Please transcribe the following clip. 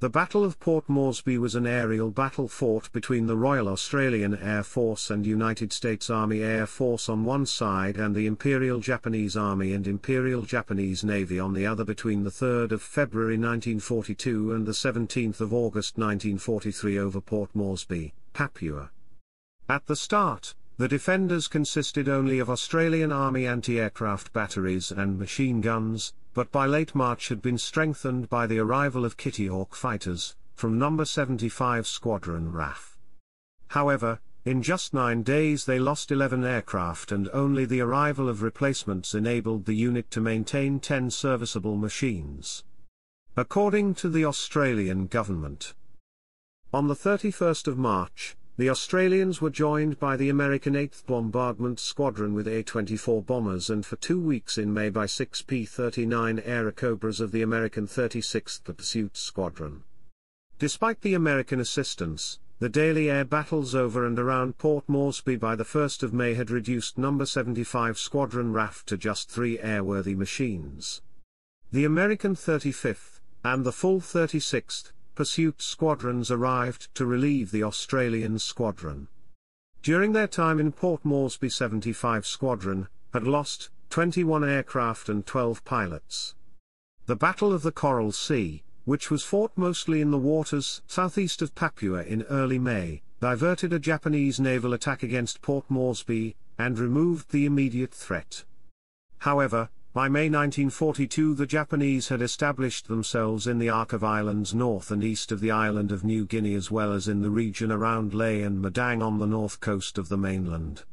The Battle of Port Moresby was an aerial battle fought between the Royal Australian Air Force and United States Army Air Force on one side and the Imperial Japanese Army and Imperial Japanese Navy on the other between the 3rd of February 1942 and the 17th of August 1943 over Port Moresby, Papua. At the start, the defenders consisted only of Australian Army anti-aircraft batteries and machine guns, but by late March had been strengthened by the arrival of Kittyhawk fighters, from No. 75 Squadron RAAF. However, in just nine days they lost 11 aircraft and only the arrival of replacements enabled the unit to maintain 10 serviceable machines. According to the Australian government. On the 31st of March, the Australians were joined by the American 8th Bombardment Squadron with A-24 bombers and for two weeks in May by six P-39 Airacobras of the American 36th Pursuit Squadron. Despite the American assistance, the daily air battles over and around Port Moresby by the 1st of May had reduced No. 75 Squadron RAAF to just three airworthy machines. The American 35th, and the full 36th, pursuit squadrons arrived to relieve the Australian squadron. During their time in Port Moresby 75 Squadron, had lost 21 aircraft and 12 pilots. The Battle of the Coral Sea, which was fought mostly in the waters southeast of Papua in early May, diverted a Japanese naval attack against Port Moresby, and removed the immediate threat. However, by May 1942 the Japanese had established themselves in the arc of islands north and east of the island of New Guinea as well as in the region around Lae and Madang on the north coast of the mainland.